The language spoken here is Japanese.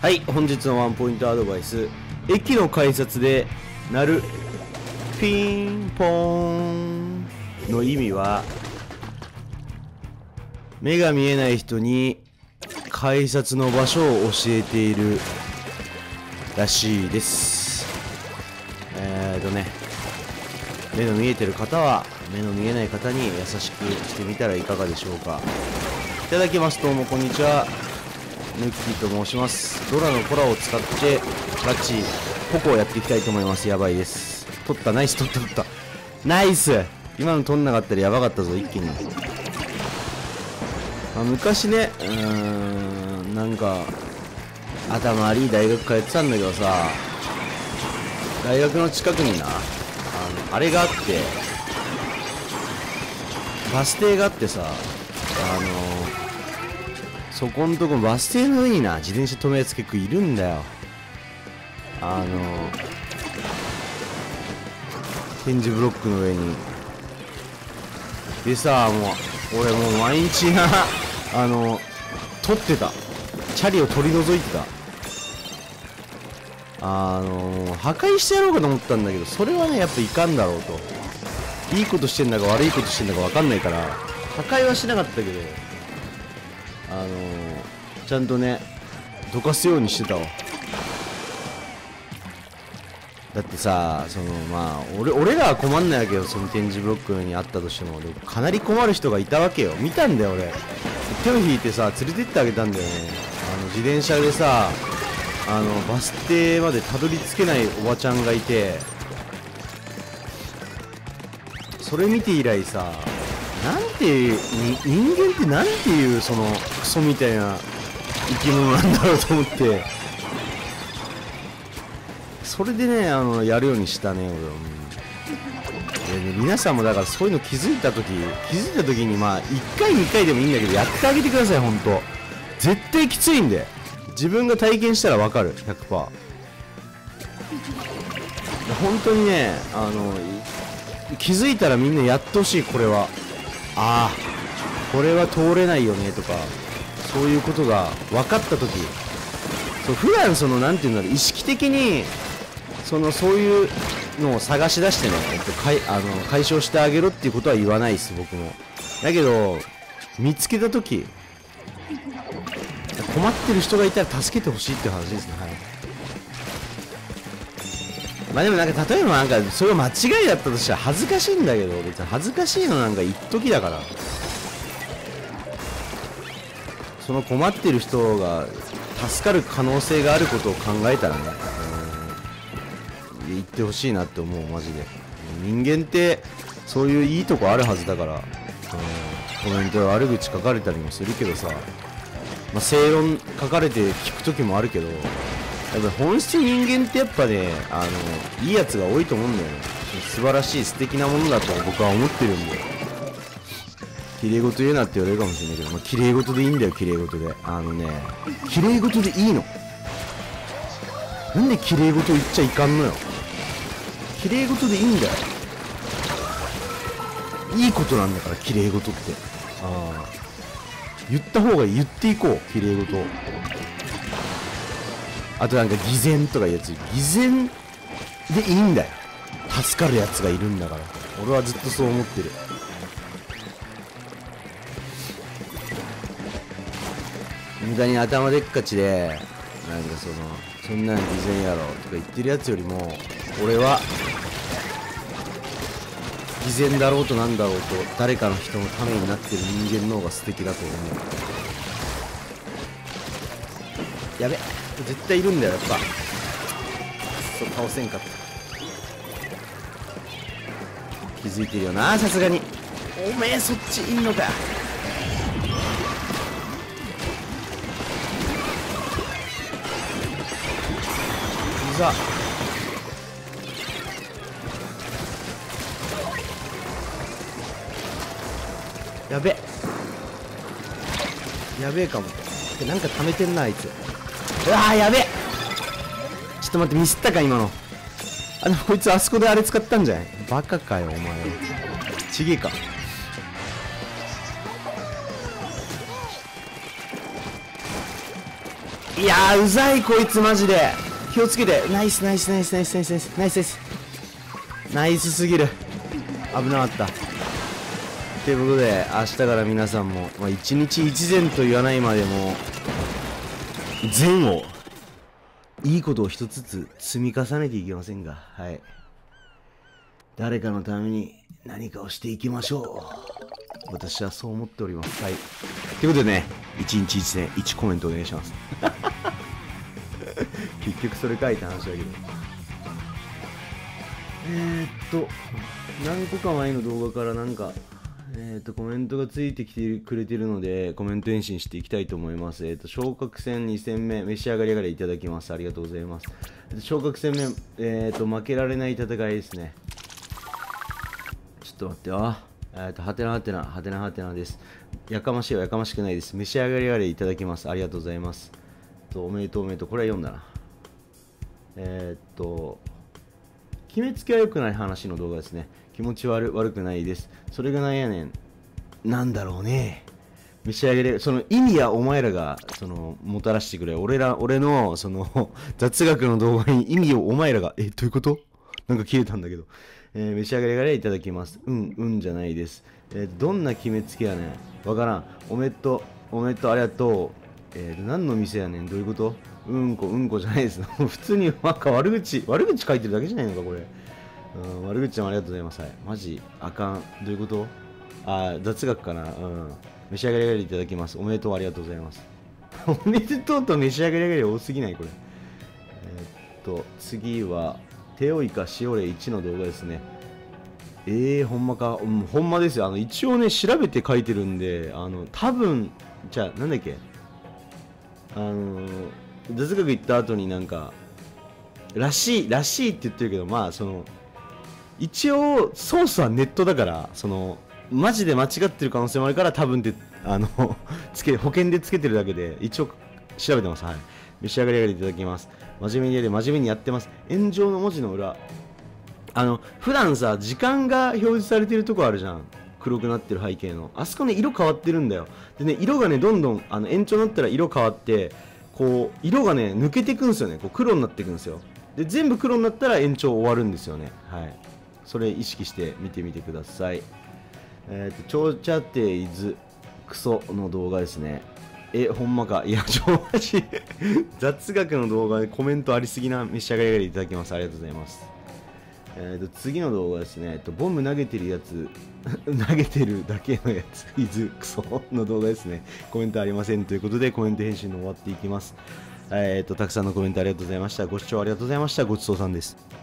はい本日のワンポイントアドバイス。駅の改札で鳴るピンポーンの意味は目が見えない人に改札の場所を教えているらしいです。えーとね目の見えてる方は目の見えない方に優しくしてみたらいかがでしょうか。いただきます。どうもこんにちは。ヌッキーと申します。ドラのコラを使ってガチポコをやっていきたいと思います。やばいです。取った。ナイス。取った。取った。ナイス。今の取んなかったらやばかったぞ一気に、まあ、昔ねうーんなんか頭悪い大学通ってたんだけどさ大学の近くになあのあれがあってバス停があってさあのそこんとこバス停の上にな自転車止めやつ結構いるんだよ。あの展示ブロックの上に。でさもう俺もう毎日なあの撮ってた。チャリを取り除いてた。あの破壊してやろうかと思ったんだけどそれはねやっぱいかんだろうと。いいことしてんだか悪いことしてんだか分かんないから破壊はしなかったけど。あのー、ちゃんとねどかすようにしてたわ。だってさそのまあ俺俺らは困んないわけよ。その展示ブロックにあったとしても。でもかなり困る人がいたわけよ。見たんだよ俺。手を引いてさ連れてってあげたんだよね。あの自転車でさあのバス停までたどり着けないおばちゃんがいてそれ見て以来さなんて人間ってなんていうそのクソみたいな生き物なんだろうと思って。それでねあのやるようにしたね俺は、うん、ね皆さんもだからそういうの気づいた時気づいた時にまあ1回2回でもいいんだけどやってあげてください本当。絶対きついんで。自分が体験したら分かる100%本当にねあの気づいたらみんなやってほしいこれは。ああこれは通れないよねとかそういうことが分かった時そう普段その何て言うんだろう意識的にそのそういうのを探し出してね、えっと、かいあの解消してあげろっていうことは言わないです僕も。だけど見つけた時困ってる人がいたら助けてほしいって話ですね。はい。まあでもなんか例えばなんかそれが間違いだったとしたら恥ずかしいんだけど別に恥ずかしいのなんか一時だから。その困ってる人が助かる可能性があることを考えたらね、うん、言ってほしいなって思うマジで。人間ってそういういいとこあるはずだから、うん、コメントで悪口書かれたりもするけどさ、まあ、正論書かれて聞く時もあるけどやっぱ本質人間ってやっぱねあのいいやつが多いと思うんだよね。素晴らしい素敵なものだと僕は思ってるんで。綺麗事言うなって言われるかもしれないけど、ま、綺麗事でいいんだよ綺麗事で。あのね綺麗事でいいの。なんで綺麗事言っちゃいかんのよ。綺麗事でいいんだよ。いいことなんだから綺麗事って。ああ。言った方が言っていこう綺麗事あとなんか偽善とかいうやつ偽善でいいんだよ。助かるやつがいるんだから。俺はずっとそう思ってる。無駄に頭でっかちでなんかそのそんなん偽善やろとか言ってるやつよりも俺は偽善だろうとなんだろうと誰かの人のためになってる人間の方が素敵だと思う。やべ。絶対いるんだよやっぱ。そう倒せんかった。気づいてるよなさすがに。おめえそっちいんのか。いざ。やべ。やべえかも。なんか溜めてんなあいつ。うわーやべえ。ちょっと待ってミスったか今の。あでもこいつあそこであれ使ったんじゃない？バカかよお前。ちげえか。いやーうざいこいつマジで。気をつけて。ナイスナイスナイスナイスナイスナイスナイスナイス。ナイスすぎる。危なかった。ということで明日から皆さんも、まあ、一日一善と言わないまでも善をいいことを一つずつ積み重ねていきませんが。はい。誰かのために何かをしていきましょう。私はそう思っております。はい。ということでね一日一善1コメントお願いします。結局それ書いた話だけど。えー、っと何個か前の動画からなんかえー、とコメントがついてきてくれてるのでコメント返信していきたいと思います。えー、と昇格戦2戦目召し上がり上がりいただきます。ありがとうございます。昇格戦目、えー、と負けられない戦いですね。ちょっと待ってよ。えー、とはてなはてなはてなはてなです。やかましいはやかましくないです。召し上がり上がりいただきます。ありがとうございます。とおめでとうおめでとう。これは読んだな。えっ、と決めつけは良くない話の動画ですね。気持ち悪悪くないです。それがなんやねん。なんだろうね。召し上げれその意味はお前らがそのもたらしてくれ。俺ら、俺のその雑学の動画に意味をお前らが、え、どういうこと？なんか切れたんだけど。えー、召し上がりがれいただきます。うん、うんじゃないです。えー、どんな決めつけやねん。わからん。おめっと、おめっと、ありがとう。えー、何の店やねん。どういうこと？うんこ、うんこじゃないです。普通になんか悪口、悪口書いてるだけじゃないのか、これ。うん、悪口もありがとうございます。はい。マジ、あかん。どういうこと？あ、雑学かな？うん。召し上がり上がりいただきます。おめでとう、ありがとうございます。おめでとうと召し上がり上がり多すぎない、これ。えー、っと、次は、テオイカシオレ1の動画ですね。えー、ほんまか、うん、ほんまですよ。あの、一応ね、調べて書いてるんで、あの、多分、じゃあ、なんだっけ？あの、雑学行った後になんか、らしい、らしいって言ってるけど、まあ、その、一応ソースはネットだからそのマジで間違ってる可能性もあるから多分であのつけ保険でつけてるだけで一応調べてます。はい。召し上がり上がりいただきます。真面目にやで真面目にやってます。炎上の文字の裏あの普段さ時間が表示されてるとこあるじゃん。黒くなってる背景のあそこね色変わってるんだよ。でね色がねどんどんあの延長になったら色変わってこう色がね抜けていくんですよね。こう黒になっていくんですよ。で全部黒になったら延長終わるんですよね。はい。それ意識して見てみてください。えっ、ー、と長茶亭伊豆クソの動画ですね。えほんまか。いやちょマジ。雑学の動画でコメントありすぎな。召し上がりいただきます。ありがとうございます。えーと、次の動画ですね、えっと、ボム投げてるやつ 投げてるだけのやついずクソの動画ですね。コメントありませんということでコメント返信の終わっていきます。えっ、ー、とたくさんのコメントありがとうございました。ご視聴ありがとうございました。ごちそうさんです。